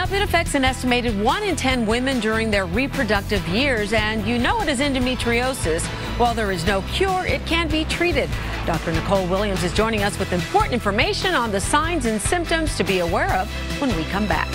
Up, it affects an estimated 1 in 10 women during their reproductive years, and you know it is endometriosis. While there is no cure, it can be treated. Dr. Nicole Williams is joining us with important information on the signs and symptoms to be aware of when we come back.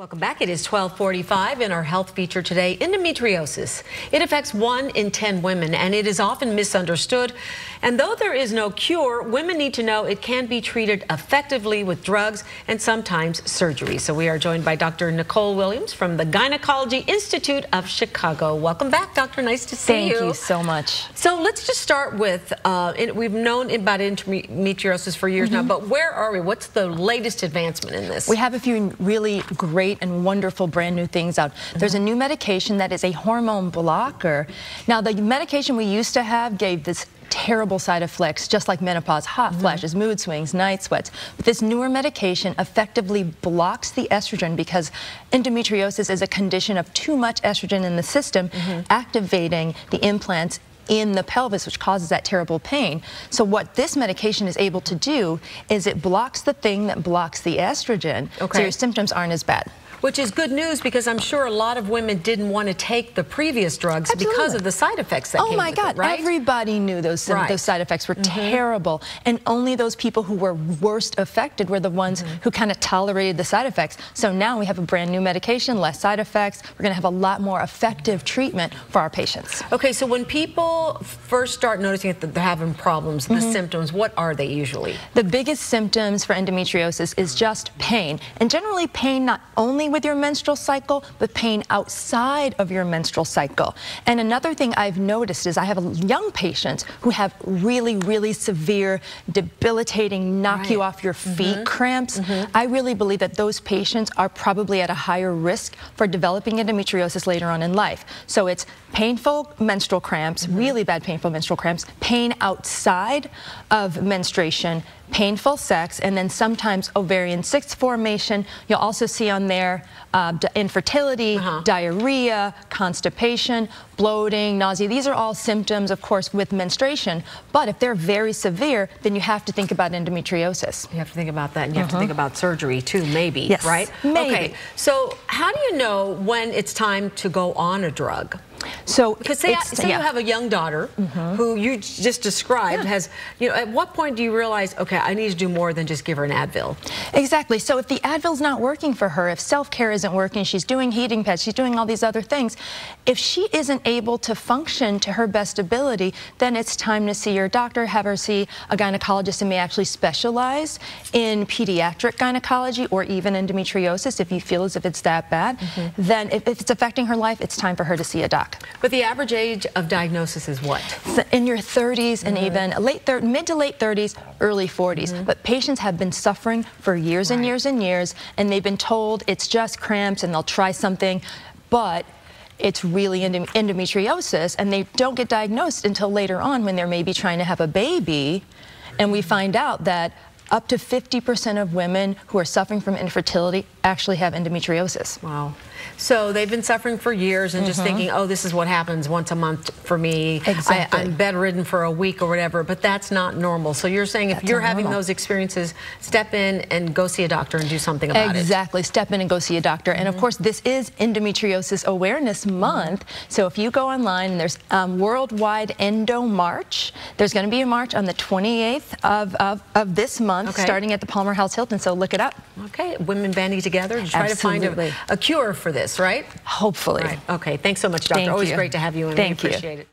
Welcome back. It is 1245 in our health feature today, endometriosis. It affects one in 10 women and it is often misunderstood. And though there is no cure, women need to know it can be treated effectively with drugs and sometimes surgery. So we are joined by Dr. Nicole Williams from the Gynecology Institute of Chicago. Welcome back, Doctor. Nice to see Thank you. Thank you so much. So let's just start with, uh, we've known about endometriosis for years mm -hmm. now, but where are we? What's the latest advancement in this? We have a few really great great and wonderful brand new things out. There's a new medication that is a hormone blocker. Now, the medication we used to have gave this terrible side effects, just like menopause, hot mm -hmm. flashes, mood swings, night sweats. But this newer medication effectively blocks the estrogen because endometriosis is a condition of too much estrogen in the system, mm -hmm. activating the implants in the pelvis, which causes that terrible pain. So what this medication is able to do is it blocks the thing that blocks the estrogen, okay. so your symptoms aren't as bad which is good news because I'm sure a lot of women didn't want to take the previous drugs Absolutely. because of the side effects that oh my God, it, right? everybody knew those, right. those side effects were mm -hmm. terrible. And only those people who were worst affected were the ones mm -hmm. who kind of tolerated the side effects. So now we have a brand new medication, less side effects. We're going to have a lot more effective treatment for our patients. Okay, so when people first start noticing that they're having problems, the mm -hmm. symptoms, what are they usually? The biggest symptoms for endometriosis is just pain. And generally pain not only with your menstrual cycle, but pain outside of your menstrual cycle. And another thing I've noticed is I have young patients who have really, really severe, debilitating, knock right. you off your feet mm -hmm. cramps. Mm -hmm. I really believe that those patients are probably at a higher risk for developing endometriosis later on in life. So it's painful menstrual cramps. Really bad painful menstrual cramps, pain outside of menstruation, painful sex, and then sometimes ovarian cyst formation. You'll also see on there uh, infertility, uh -huh. diarrhea, constipation, bloating, nausea. These are all symptoms, of course, with menstruation. But if they're very severe, then you have to think about endometriosis. You have to think about that, and you uh -huh. have to think uh-huh. about surgery too, maybe, yes, right? Maybe. Okay, so how do you know when it's time to go on a drug? So, because say, say yeah. you have a young daughter mm -hmm. who you just described yeah. has, you know, at what point do you realize, okay, I need to do more than just give her an Advil? Exactly. So if the Advil's not working for her, if self-care isn't working, she's doing heating pads, she's doing all these other things, if she isn't able to function to her best ability, then it's time to see your doctor, have her see a gynecologist and may actually specialize in pediatric gynecology or even endometriosis if you feel as if it's that bad. Mm -hmm. Then if, if it's affecting her life, it's time for her to see a doc. But the average age of diagnosis is what? In your 30s and mm -hmm. even late thir mid to late 30s, early 40s. Mm -hmm. But patients have been suffering for years right. and years and years, and they've been told it's just cramps and they'll try something, but it's really endometriosis, and they don't get diagnosed until later on when they're maybe trying to have a baby, and we find out that up to 50% of women who are suffering from infertility actually have endometriosis. Wow. So they've been suffering for years and mm -hmm. just mm-hmm. thinking, oh, this is what happens once a month for me. Exactly. I, am bedridden for a week or whatever, but that's not normal. So you're saying if that's you're having those experiences, step in and go see a doctor and do something about exactly. it. Exactly. Step in and go see a doctor. And mm -hmm. of mm-hmm. course, this is Endometriosis Awareness. Month. So if you go online, and there's um, Worldwide Endo March. There's going to be a march on the 28th of, of, of this month, okay. starting at the Palmer House Hilton. So look it up. Okay. Women banding together to try Absolutely. to find a, a cure for this, right? Hopefully. Right. Okay. Thanks so much, Doctor. Thank Always you. great to have you, and Thank we appreciate you. it.